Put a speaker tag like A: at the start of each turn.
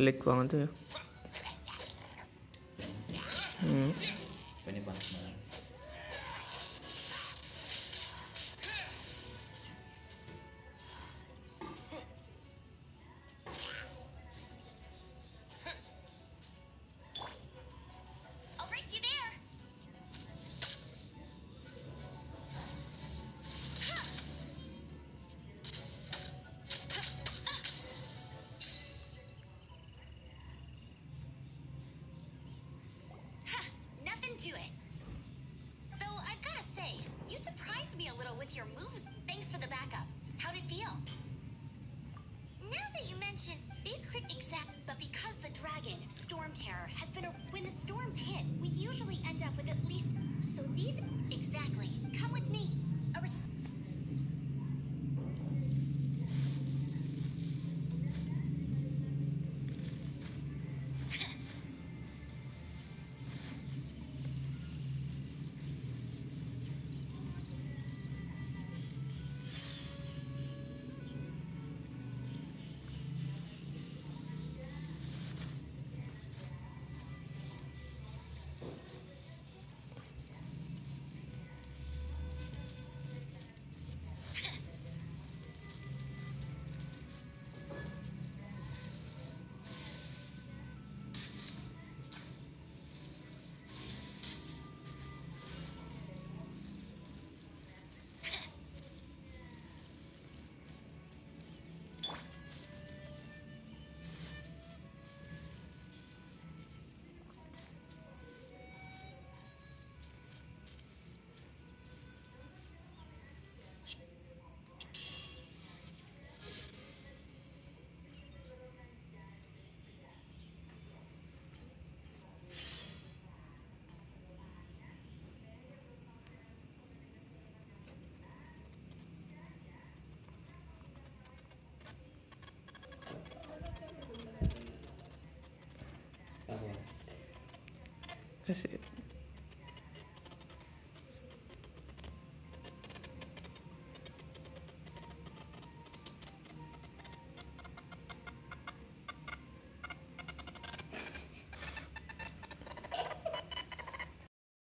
A: pelik banget ya. Hmm.
B: Ini banget
C: banget. A little with your moves. Thanks for the backup. How'd it feel? Now that you mention, these quick exact, but because the dragon, Storm Terror, has been a, when the storms hit, we usually end up with at
B: Oke.
A: Kasih.